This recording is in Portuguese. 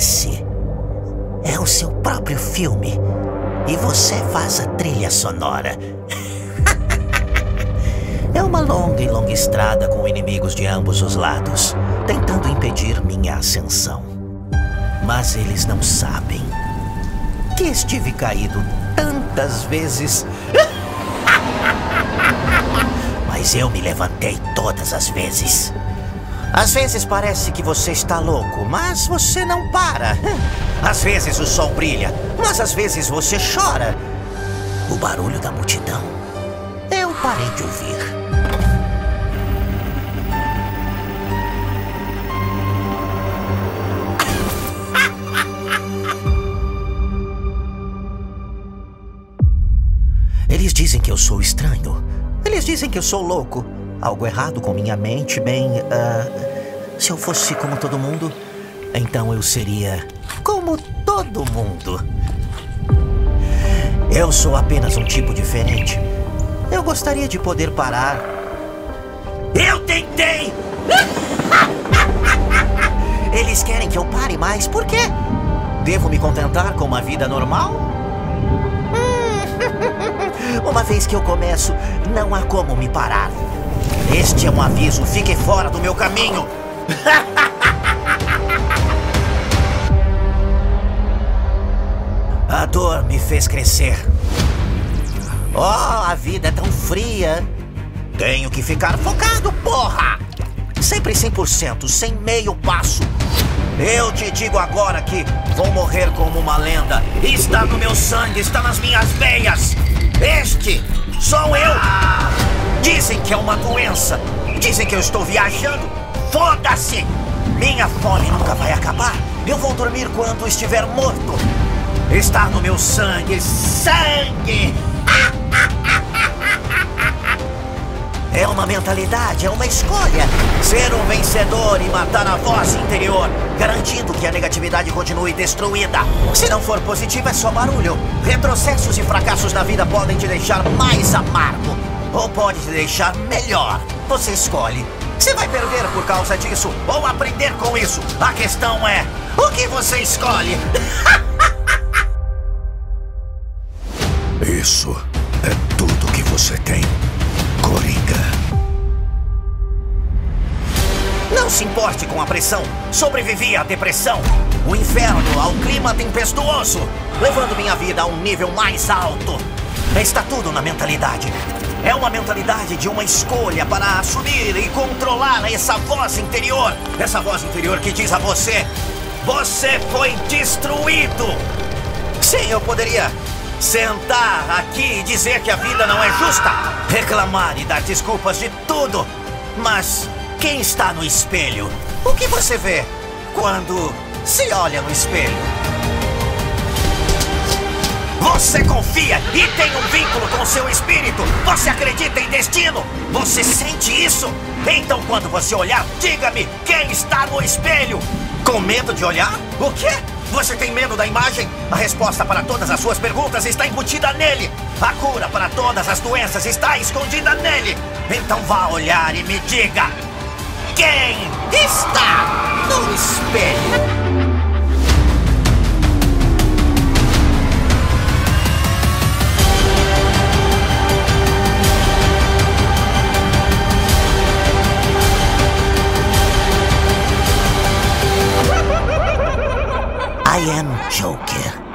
esse é o seu próprio filme e você faz a trilha sonora. é uma longa e longa estrada com inimigos de ambos os lados, tentando impedir minha ascensão. Mas eles não sabem que estive caído tantas vezes. Mas eu me levantei todas as vezes. Às vezes parece que você está louco, mas você não para. Às vezes o sol brilha, mas às vezes você chora. O barulho da multidão. Eu parei de ouvir. Eles dizem que eu sou estranho. Eles dizem que eu sou louco. Algo errado com minha mente, bem. ah, se eu fosse como todo mundo, então eu seria como todo mundo. Eu sou apenas um tipo diferente. Eu gostaria de poder parar. Eu tentei! Eles querem que eu pare, mas por quê? Devo me contentar com uma vida normal? Uma vez que eu começo, não há como me parar. Este é um aviso, fique fora do meu caminho. A dor me fez crescer. Oh, a vida é tão fria. Tenho que ficar focado, porra! Sempre 100%, sem meio passo. Eu te digo agora que vou morrer como uma lenda. Está no meu sangue, está nas minhas veias. Este sou eu. Dizem que é uma doença. Dizem que eu estou viajando. Foda-se! Minha fome nunca vai acabar. Eu vou dormir quando estiver morto. Está no meu sangue. Sangue! É uma mentalidade, é uma escolha. Ser um vencedor e matar a voz interior, garantindo que a negatividade continue destruída. Se não for positiva, é só barulho. Retrocessos e fracassos na vida podem te deixar mais amargo. Ou pode te deixar melhor. Você escolhe. Você vai perder por causa disso ou aprender com isso. A questão é: o que você escolhe? Isso é tudo que você tem, Coringa. Não se importe com a pressão. Sobrevivi à depressão, o inferno, ao clima tempestuoso, levando minha vida a um nível mais alto. Está tudo na mentalidade. É uma mentalidade de uma escolha para assumir e controlar essa voz interior. Essa voz interior que diz a você: Você foi destruído. Sim, eu poderia sentar aqui e dizer que a vida não é justa, reclamar e dar desculpas de tudo. Mas quem está no espelho? O que você vê quando se olha no espelho? Você confia e tem um vínculo com seu espírito. Você acredita em destino. Você sente isso. Então, quando você olhar, diga-me quem está no espelho. Com medo de olhar? O quê? Você tem medo da imagem? A resposta para todas as suas perguntas está embutida nele. A cura para todas as doenças está escondida nele. Então vá olhar e me diga: quem está no espelho? I am Joker.